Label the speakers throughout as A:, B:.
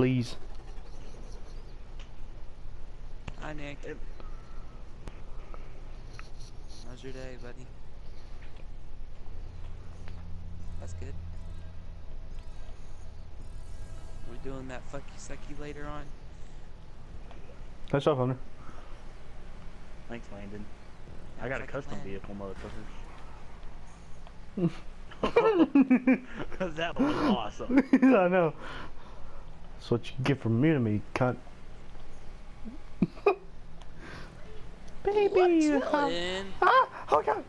A: please.
B: Hi, Nick.
C: It-
B: How's your day, buddy? That's good. We're doing that fucky sucky later on.
A: Nice job, Hunter.
C: Thanks, Landon. I got a custom
B: plan.
C: vehicle, motherfuckers. Cause that was awesome.
A: I know. That's what you get from me to me, cunt. Baby, huh?
B: Chillin'.
A: ah, oh god.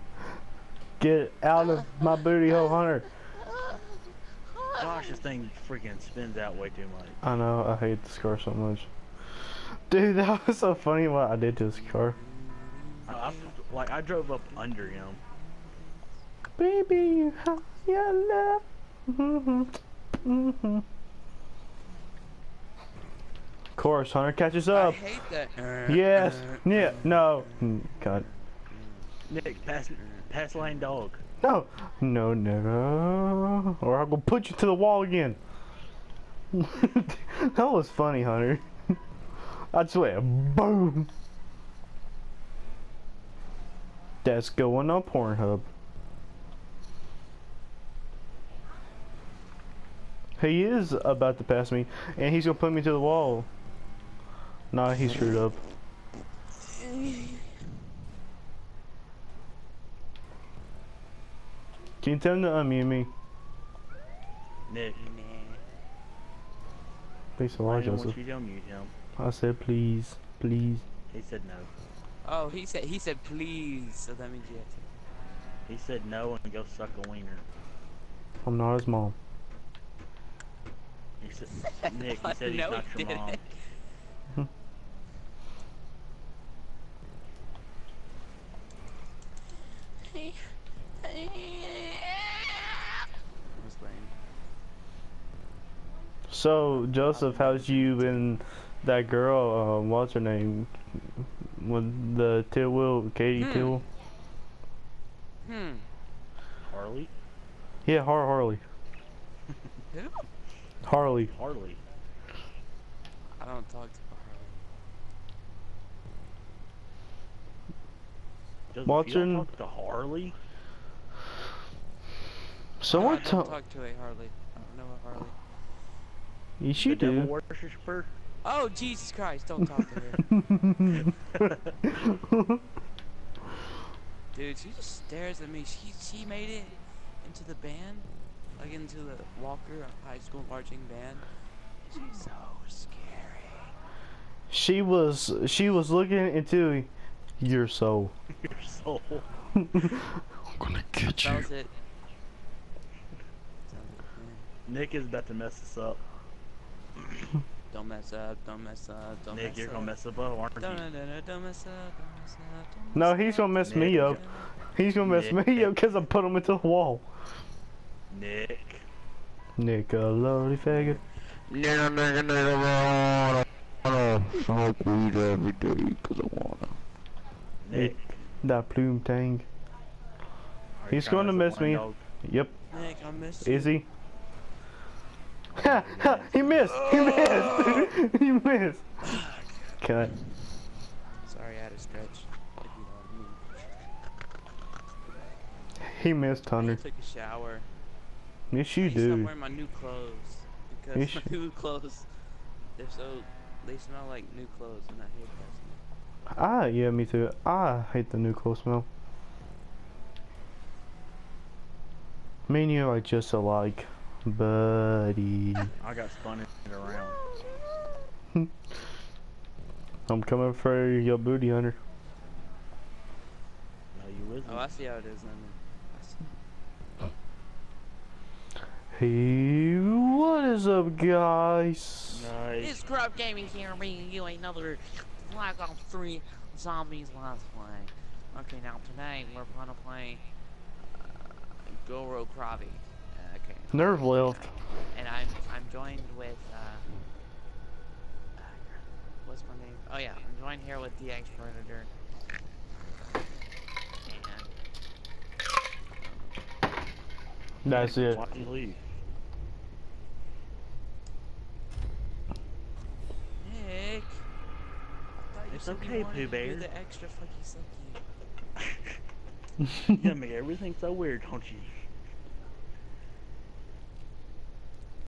A: Get out of my booty hole, Hunter.
C: Gosh, this thing freaking spins out way too much.
A: I know, I hate this car so much. Dude, that was so funny what I did to this car.
C: I, I, like I drove up under him.
A: Baby, how you love. Mm-hmm. Mm-hmm. Of course, Hunter catches
B: I
A: up.
B: hate that.
A: Yes. Yeah. No. Mm, God.
C: Nick, pass, pass lane dog.
A: No. No, no. Or I'll go put you to the wall again. that was funny, Hunter. I swear. Boom. That's going on Pornhub. He is about to pass me, and he's gonna put me to the wall. Nah, he screwed up. Can you tell him to unmute me?
C: Nick,
B: Nah.
A: Please,
C: I
A: allow
C: didn't
A: Joseph.
C: you to unmute him.
A: I said please, please.
C: He said no.
B: Oh, he said he said please, so that means you have to.
C: He said no and go suck a wiener.
A: I'm not his mom.
C: He said, Nick, he said he's
B: No,
C: not
B: he
C: your mom.
B: What's playing?
A: So Joseph, how's you and that girl? Uh, what's her name? With the Till Will, Katie
B: Hmm.
A: Till.
B: Hmm.
C: Harley?
A: Yeah, Har Harley.
B: Who?
A: Harley.
C: Harley.
B: I don't talk to
C: Does
A: What's
C: you don't
A: her-
C: talk to Harley?
A: Someone
B: I don't talk to a Harley. I don't know a Harley.
A: Yes, you
C: the devil
A: do.
C: worshiper?
B: Oh Jesus Christ! Don't talk to her, dude. She just stares at me. She she made it into the band, like into the Walker High School marching band. She's so scary.
A: she was she was looking into your soul.
C: Your soul.
A: I'm gonna get
B: That was it. That was it.
C: Nick is about to mess this up.
B: Don't mess up. Don't mess up. Don't
C: Nick,
B: mess
C: you're gonna mess up, aren't
B: Don't,
C: you?
B: don't, don't, don't mess up. Don't mess up. Don't
A: No,
B: mess
A: he's gonna mess me up. He's gonna mess
C: Nick.
A: me up because I put him into the wall.
C: Nick.
A: Nickelodeon faggot.
D: Nigga, nigga, nigga, I wanna smoke weed every day 'cause I wanna.
C: Nick.
A: That plume tang.
C: Are you
A: He's gonna miss me.
C: Dog?
A: Yep.
B: Nick, I miss
A: Is he? Ha, ha, he missed! He missed! he missed! Cut.
B: Sorry, I had to stretch. If you know what
A: He missed
B: I mean. I
A: Hunter.
B: took a shower.
A: Yes, you
B: I need to stop wearing my new clothes because
A: Yes,
B: my
A: you-
B: new clothes, they're so, they smell like new clothes, and I hate that.
A: Ah, yeah, me too. I hate the new clothes smell. Me and you are just alike, buddy.
C: I got spun it around.
A: I'm coming for your booty, Hunter.
C: No, you isn't.
B: Oh, I see how it is. Then. I see.
A: Hey, what is up, guys?
C: Nice.
E: It's Grub Gaming here, bringing you another Black Ops 3 Zombies Let's Play. Okay, now today we're gonna play uh, Gorod Krovi. Uh, okay.
A: Nerve lift.
E: And I'm I'm joined with uh, uh, what's my name? Oh yeah, I'm joined here with DX Predator. And
A: That's it.
C: Why you leave? It's okay, Pooh Bear.
B: The extra fucky sucky.
C: You gotta make everything so weird, don't you?